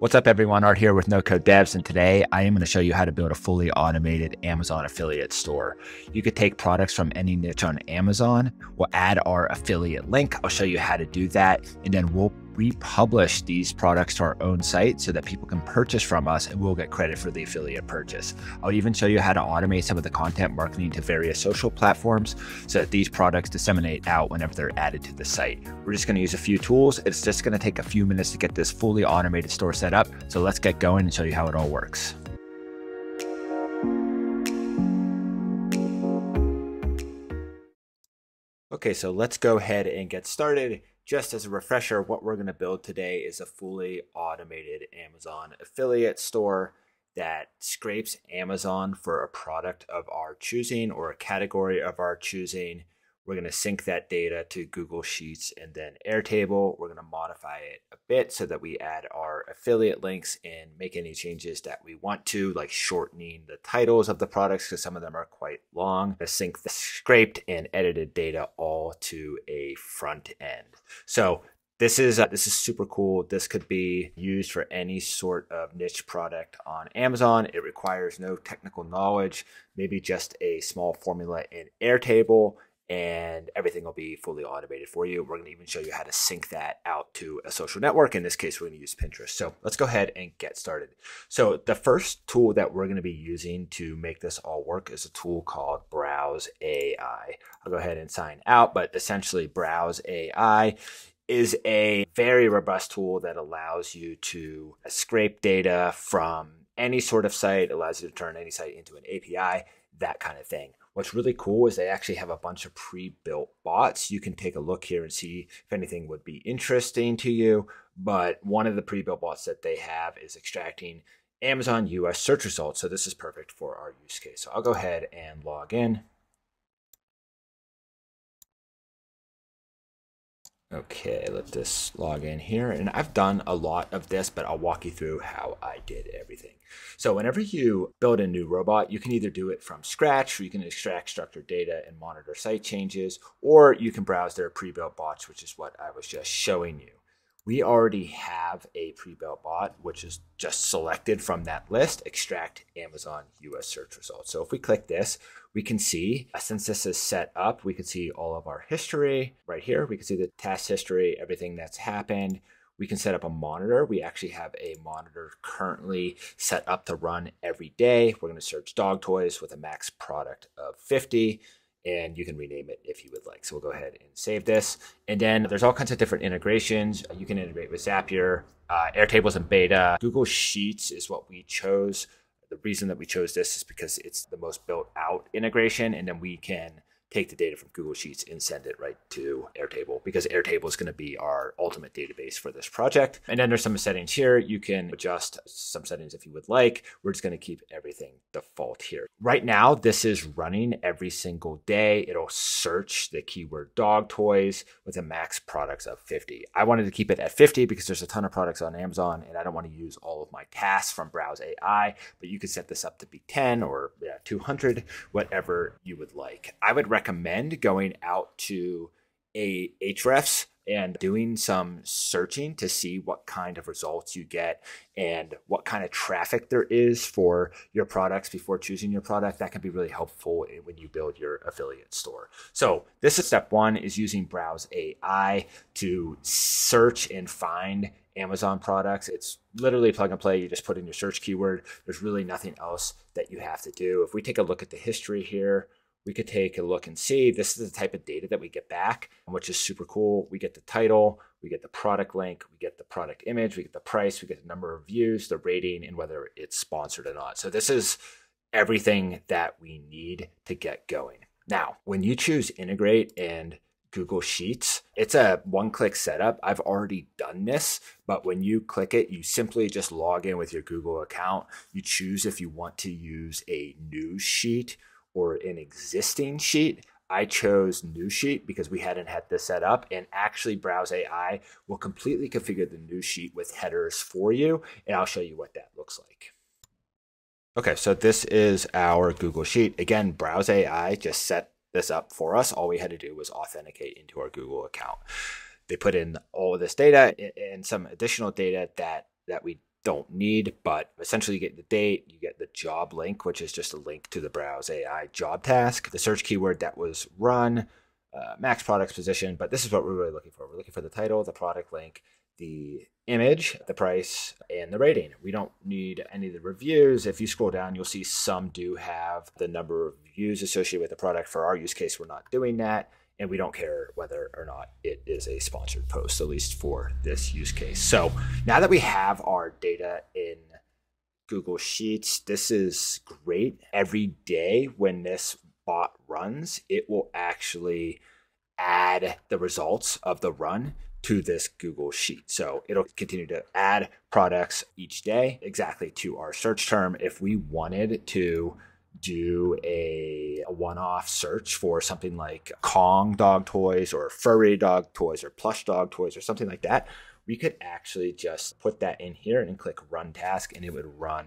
What's up, everyone? Art here with No Code Devs, and today I am going to show you how to build a fully automated Amazon affiliate store. You could take products from any niche on Amazon. We'll add our affiliate link. I'll show you how to do that, and then we'll republish these products to our own site so that people can purchase from us and we'll get credit for the affiliate purchase. I'll even show you how to automate some of the content marketing to various social platforms so that these products disseminate out whenever they're added to the site. We're just going to use a few tools. It's just going to take a few minutes to get this fully automated store set up. So let's get going and show you how it all works. Okay, so let's go ahead and get started. Just as a refresher, what we're going to build today is a fully automated Amazon affiliate store that scrapes Amazon for a product of our choosing or a category of our choosing we're going to sync that data to Google Sheets and then Airtable. We're going to modify it a bit so that we add our affiliate links and make any changes that we want to, like shortening the titles of the products because some of them are quite long. To sync the scraped and edited data all to a front end. So this is uh, this is super cool. This could be used for any sort of niche product on Amazon. It requires no technical knowledge, maybe just a small formula in Airtable and everything will be fully automated for you. We're going to even show you how to sync that out to a social network. In this case, we're going to use Pinterest. So let's go ahead and get started. So the first tool that we're going to be using to make this all work is a tool called Browse AI. I'll go ahead and sign out, but essentially Browse AI is a very robust tool that allows you to scrape data from any sort of site, allows you to turn any site into an API, that kind of thing. What's really cool is they actually have a bunch of pre-built bots. You can take a look here and see if anything would be interesting to you. But one of the pre-built bots that they have is extracting Amazon US search results. So this is perfect for our use case. So I'll go ahead and log in. Okay, let this log in here. And I've done a lot of this, but I'll walk you through how I did everything. So whenever you build a new robot, you can either do it from scratch, or you can extract structured data and monitor site changes, or you can browse their pre-built bots, which is what I was just showing you we already have a pre-built bot, which is just selected from that list, extract Amazon US search results. So if we click this, we can see, since this is set up, we can see all of our history right here. We can see the task history, everything that's happened. We can set up a monitor. We actually have a monitor currently set up to run every day. We're going to search dog toys with a max product of 50 and you can rename it if you would like. So we'll go ahead and save this. And then there's all kinds of different integrations. You can integrate with Zapier, uh, Airtables in beta. Google Sheets is what we chose. The reason that we chose this is because it's the most built out integration, and then we can take the data from Google Sheets and send it right to Airtable because Airtable is going to be our ultimate database for this project. And then there's some settings here. You can adjust some settings if you would like. We're just going to keep everything default here. Right now, this is running every single day. It'll search the keyword dog toys with a max products of 50. I wanted to keep it at 50 because there's a ton of products on Amazon and I don't want to use all of my tasks from Browse AI, but you could set this up to be 10 or 200, whatever you would like. I would recommend going out to a Ahrefs and doing some searching to see what kind of results you get and what kind of traffic there is for your products before choosing your product that can be really helpful when you build your affiliate store so this is step one is using browse ai to search and find amazon products it's literally plug and play you just put in your search keyword there's really nothing else that you have to do if we take a look at the history here we could take a look and see this is the type of data that we get back, which is super cool. We get the title, we get the product link, we get the product image, we get the price, we get the number of views, the rating, and whether it's sponsored or not. So this is everything that we need to get going. Now, when you choose integrate and Google Sheets. It's a one click setup. I've already done this, but when you click it, you simply just log in with your Google account. You choose if you want to use a news sheet or an existing sheet, I chose new sheet because we hadn't had this set up and actually browse AI will completely configure the new sheet with headers for you. And I'll show you what that looks like. Okay, so this is our Google Sheet. Again, Browse AI just set this up for us. All we had to do was authenticate into our Google account. They put in all of this data and some additional data that that we don't need, but essentially you get the date, you get the job link, which is just a link to the Browse AI job task, the search keyword that was run, uh, max products position. But this is what we're really looking for. We're looking for the title, the product link, the image, the price, and the rating. We don't need any of the reviews. If you scroll down, you'll see some do have the number of views associated with the product. For our use case, we're not doing that and we don't care whether or not it is a sponsored post, at least for this use case. So now that we have our data in Google Sheets, this is great. Every day when this bot runs, it will actually add the results of the run to this Google Sheet. So it'll continue to add products each day exactly to our search term. If we wanted to do a, a one off search for something like Kong dog toys or furry dog toys or plush dog toys or something like that, we could actually just put that in here and click run task and it would run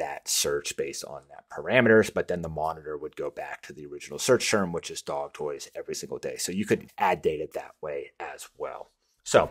that search based on that parameters, but then the monitor would go back to the original search term, which is dog toys every single day. So you could add data that way as well. So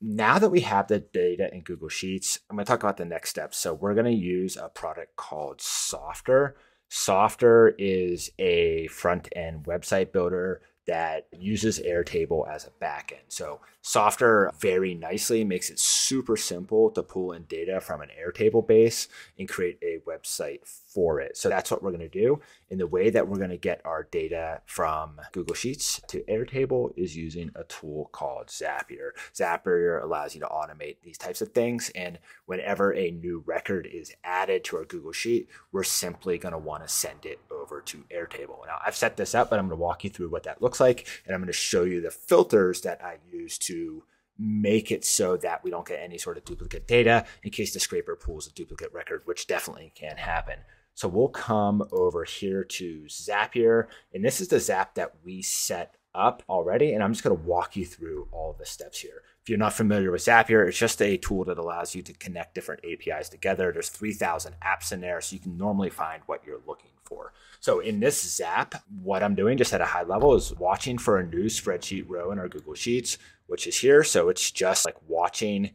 now that we have the data in Google Sheets, I'm going to talk about the next steps. So we're going to use a product called Softr. Softr is a front end website builder that uses Airtable as a backend. So Softr very nicely makes it super simple to pull in data from an Airtable base and create a website for it. So that's what we're going to do. And the way that we're going to get our data from Google Sheets to Airtable is using a tool called Zapier. Zapier allows you to automate these types of things. And whenever a new record is added to our Google Sheet, we're simply going to want to send it over to Airtable. Now, I've set this up, but I'm going to walk you through what that looks like. And I'm going to show you the filters that I use to make it so that we don't get any sort of duplicate data in case the scraper pulls a duplicate record, which definitely can happen. So we'll come over here to Zapier, and this is the Zap that we set up already. And I'm just to walk you through all the steps here. If you're not familiar with Zapier, it's just a tool that allows you to connect different APIs together. There's 3,000 apps in there, so you can normally find what you're looking for. So in this Zap, what I'm doing just at a high level is watching for a new spreadsheet row in our Google Sheets, which is here. So it's just like watching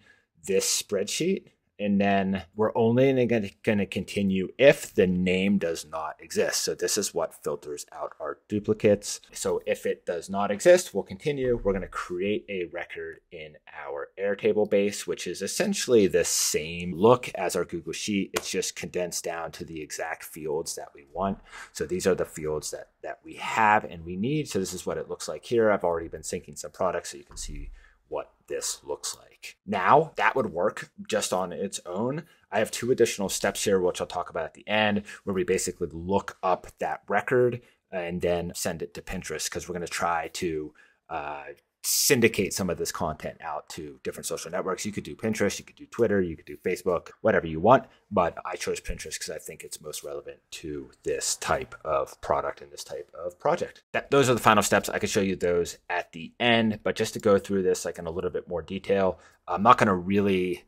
this spreadsheet and then we're only going to continue if the name does not exist. So this is what filters out our duplicates. So if it does not exist, we'll continue. We're going to create a record in our Airtable base, which is essentially the same look as our Google Sheet. It's just condensed down to the exact fields that we want. So these are the fields that, that we have and we need. So this is what it looks like here. I've already been syncing some products so you can see what this looks like. Now, that would work just on its own. I have two additional steps here, which I'll talk about at the end, where we basically look up that record and then send it to Pinterest because we're going to try to uh, syndicate some of this content out to different social networks. You could do Pinterest, you could do Twitter, you could do Facebook, whatever you want. But I chose Pinterest because I think it's most relevant to this type of product and this type of project. That, those are the final steps. I could show you those at the end, but just to go through this like in a little bit more detail, I'm not going to really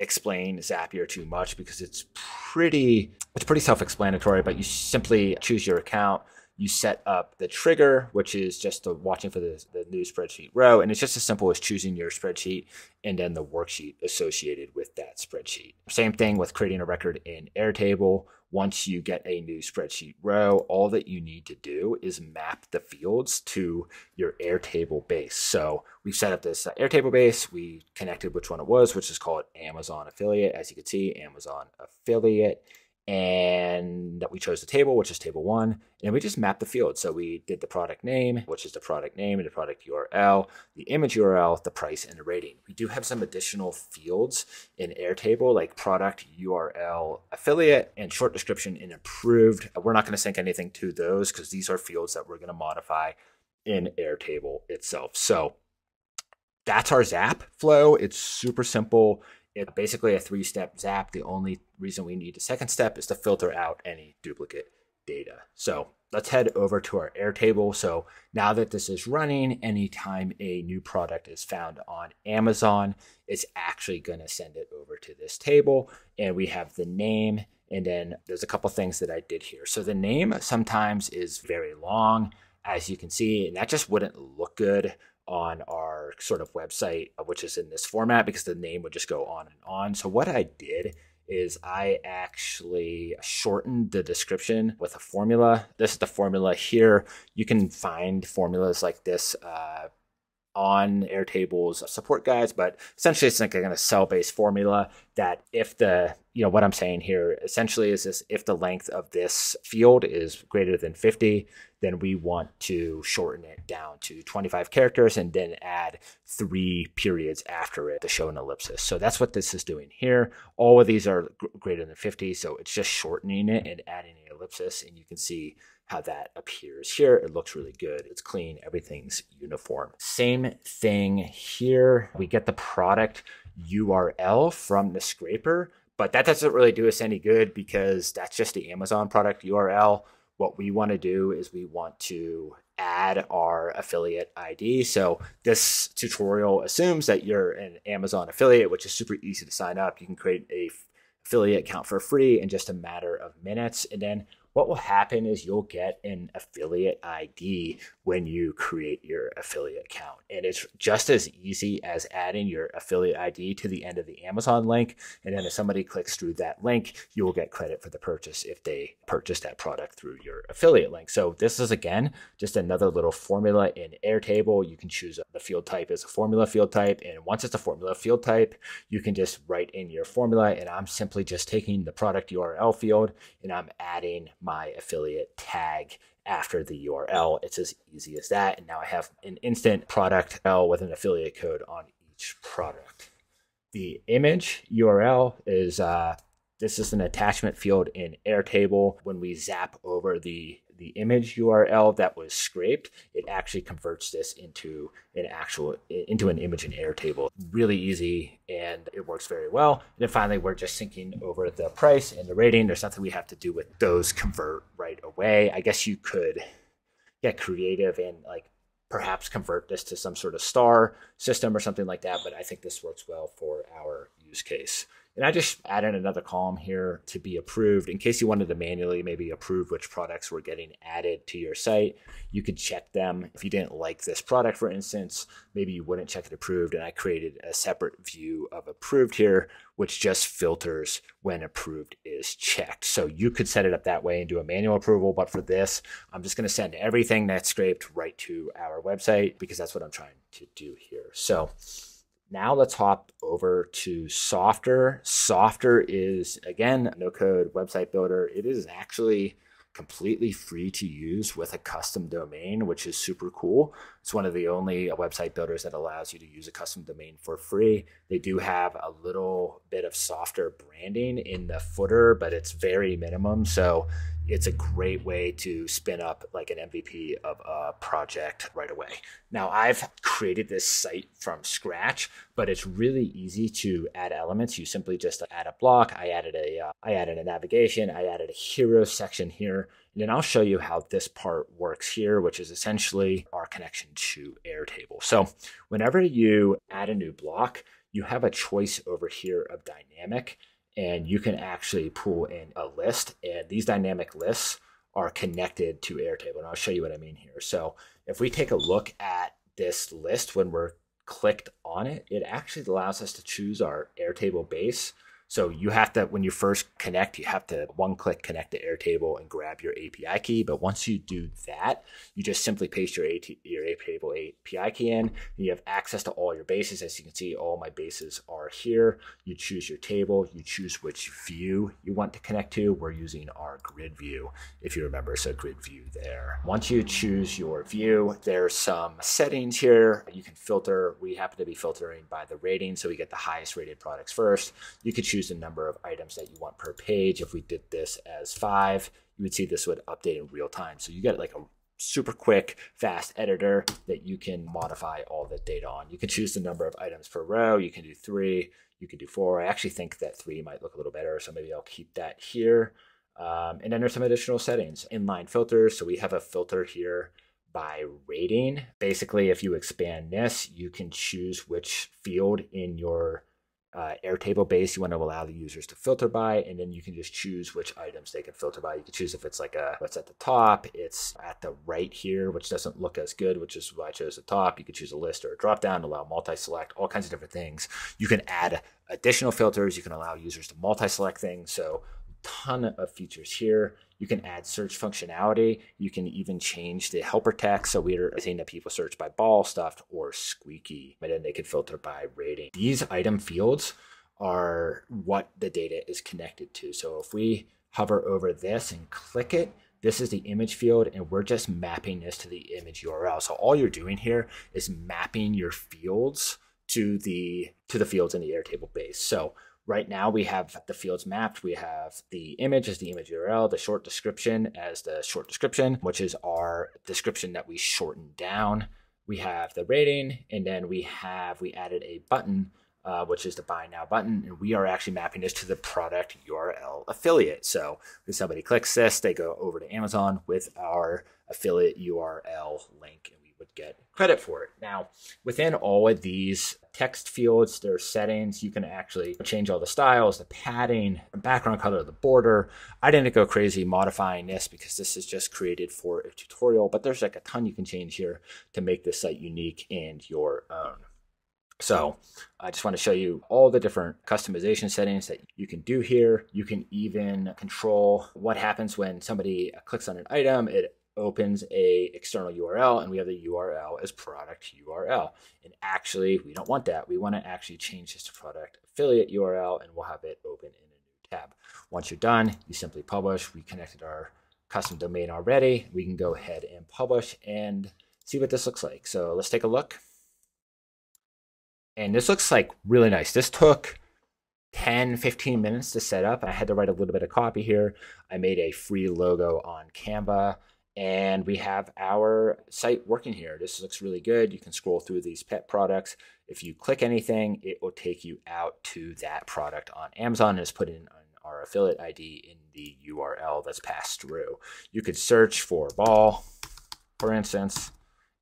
explain Zapier too much because it's pretty it's pretty self-explanatory, but you simply choose your account you set up the trigger, which is just the watching for the, the new spreadsheet row. And it's just as simple as choosing your spreadsheet and then the worksheet associated with that spreadsheet. Same thing with creating a record in Airtable. Once you get a new spreadsheet row, all that you need to do is map the fields to your Airtable base. So we've set up this uh, Airtable base. We connected which one it was, which is called Amazon affiliate. As you can see, Amazon affiliate and that we chose the table, which is table one, and we just mapped the field. So we did the product name, which is the product name and the product URL, the image URL, the price, and the rating. We do have some additional fields in Airtable, like product URL, affiliate, and short description and approved. We're not going to sync anything to those because these are fields that we're going to modify in Airtable itself. So that's our Zap flow. It's super simple. It's basically a three step zap. The only reason we need a second step is to filter out any duplicate data. So let's head over to our Airtable. So now that this is running, anytime a new product is found on Amazon, it's actually going to send it over to this table. And we have the name. And then there's a couple things that I did here. So the name sometimes is very long, as you can see, and that just wouldn't look good on our sort of website, which is in this format because the name would just go on and on. So what I did is I actually shortened the description with a formula. This is the formula here. You can find formulas like this uh, on Airtable's support guides, but essentially it's like a kind of cell-based formula that if the, you know, what I'm saying here essentially is this, if the length of this field is greater than 50, then we want to shorten it down to 25 characters and then add three periods after it to show an ellipsis. So that's what this is doing here. All of these are greater than 50, so it's just shortening it and adding an ellipsis, and you can see how that appears here. It looks really good. It's clean. Everything's uniform. Same thing here. We get the product URL from the scraper, but that doesn't really do us any good because that's just the Amazon product URL. What we want to do is we want to add our affiliate ID. So this tutorial assumes that you're an Amazon affiliate, which is super easy to sign up. You can create a affiliate account for free in just a matter of minutes. And then what will happen is you'll get an affiliate ID when you create your affiliate account. And it's just as easy as adding your affiliate ID to the end of the Amazon link. And then if somebody clicks through that link, you will get credit for the purchase if they purchase that product through your affiliate link. So this is again just another little formula in Airtable. You can choose the field type as a formula field type. And once it's a formula field type, you can just write in your formula. And I'm simply just taking the product URL field and I'm adding my affiliate tag after the URL. It's as easy as that. And now I have an instant product L with an affiliate code on each product. The image URL is uh, this is an attachment field in Airtable. When we zap over the the image URL that was scraped, it actually converts this into an actual into an image in Airtable. Really easy and it works very well. And then finally, we're just syncing over the price and the rating. There's nothing we have to do with those convert right away. I guess you could get creative and like perhaps convert this to some sort of star system or something like that. But I think this works well for our use case. And I just added another column here to be approved in case you wanted to manually maybe approve which products were getting added to your site. You could check them. If you didn't like this product, for instance, maybe you wouldn't check it approved. And I created a separate view of approved here, which just filters when approved is checked. So you could set it up that way and do a manual approval. But for this, I'm just going to send everything that's scraped right to our website because that's what I'm trying to do here. So now let's hop over to Softr. Softr is, again, no code website builder. It is actually completely free to use with a custom domain, which is super cool. It's one of the only website builders that allows you to use a custom domain for free. They do have a little bit of Softr branding in the footer, but it's very minimum. So it's a great way to spin up like an MVP of a project right away. Now, I've created this site from scratch, but it's really easy to add elements. You simply just add a block. I added a, uh, I added a navigation. I added a hero section here. And then I'll show you how this part works here, which is essentially our connection to Airtable. So whenever you add a new block, you have a choice over here of dynamic and you can actually pull in a list. And these dynamic lists are connected to Airtable. And I'll show you what I mean here. So if we take a look at this list when we're clicked on it, it actually allows us to choose our Airtable base so you have to, when you first connect, you have to one click connect to Airtable and grab your API key. But once you do that, you just simply paste your, AT, your Airtable API key in. you have access to all your bases. As you can see, all my bases are here. You choose your table. You choose which view you want to connect to. We're using our grid view, if you remember. So grid view there. Once you choose your view, there's some settings here. You can filter. We happen to be filtering by the rating. So we get the highest rated products first. You could choose choose the number of items that you want per page. If we did this as five, you would see this would update in real time. So you get like a super quick, fast editor that you can modify all the data on. You can choose the number of items per row. You can do three, you can do four. I actually think that three might look a little better, so maybe I'll keep that here. Um, and then there's some additional settings. Inline filters. So we have a filter here by rating. Basically, if you expand this, you can choose which field in your uh, Airtable base you want to allow the users to filter by, and then you can just choose which items they can filter by. You can choose if it's like a what's at the top, it's at the right here, which doesn't look as good, which is why I chose the top. You could choose a list or a drop down, allow multi select, all kinds of different things. You can add additional filters. You can allow users to multi select things. So ton of features here. You can add search functionality. You can even change the helper text. So we're seeing that people search by ball, stuffed, or squeaky. And then they can filter by rating. These item fields are what the data is connected to. So if we hover over this and click it, this is the image field and we're just mapping this to the image URL. So all you're doing here is mapping your fields to the to the fields in the Airtable base. So Right now, we have the fields mapped. We have the image as the image URL, the short description as the short description, which is our description that we shortened down. We have the rating, and then we have, we added a button, uh, which is the buy now button. And we are actually mapping this to the product URL affiliate. So if somebody clicks this, they go over to Amazon with our affiliate URL link get credit for it. Now, within all of these text fields, there's settings. You can actually change all the styles, the padding, the background color, the border. I didn't go crazy modifying this because this is just created for a tutorial, but there's like a ton you can change here to make this site unique and your own. So I just want to show you all the different customization settings that you can do here. You can even control what happens when somebody clicks on an item. It opens a external URL and we have the URL as product URL. And actually, we don't want that. We want to actually change this to product affiliate URL and we'll have it open in a new tab. Once you're done, you simply publish. We connected our custom domain already. We can go ahead and publish and see what this looks like. So let's take a look. And this looks like really nice. This took 10, 15 minutes to set up. I had to write a little bit of copy here. I made a free logo on Canva and we have our site working here. This looks really good. You can scroll through these pet products. If you click anything, it will take you out to that product on Amazon and it's put in our affiliate ID in the URL that's passed through. You could search for ball, for instance,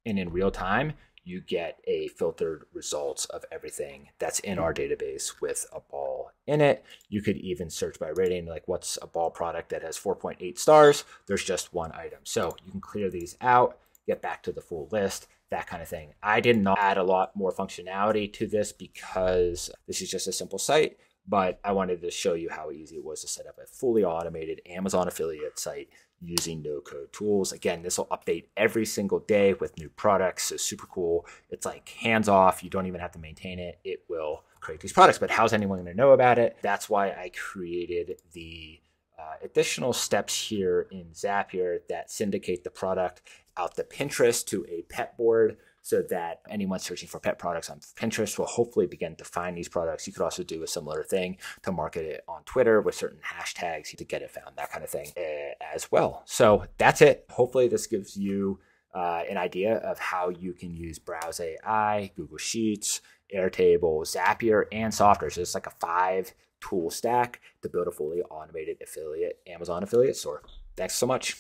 and in real time, you get a filtered results of everything that's in our database with a ball in it. You could even search by rating, like what's a ball product that has 4.8 stars. There's just one item. So you can clear these out, get back to the full list, that kind of thing. I did not add a lot more functionality to this because this is just a simple site, but I wanted to show you how easy it was to set up a fully automated Amazon affiliate site using no code tools. Again, this will update every single day with new products. So super cool. It's like hands off. You don't even have to maintain it. It will create these products. But how's anyone going to know about it? That's why I created the uh, additional steps here in Zapier that syndicate the product out the Pinterest to a pet board so that anyone searching for pet products on Pinterest will hopefully begin to find these products. You could also do a similar thing to market it on Twitter with certain hashtags to get it found, that kind of thing uh, as well. So that's it. Hopefully, this gives you uh, an idea of how you can use Browse AI, Google Sheets, Airtable, Zapier, and Softr. So it's like a five tool stack to build a fully automated affiliate Amazon affiliate store. Thanks so much.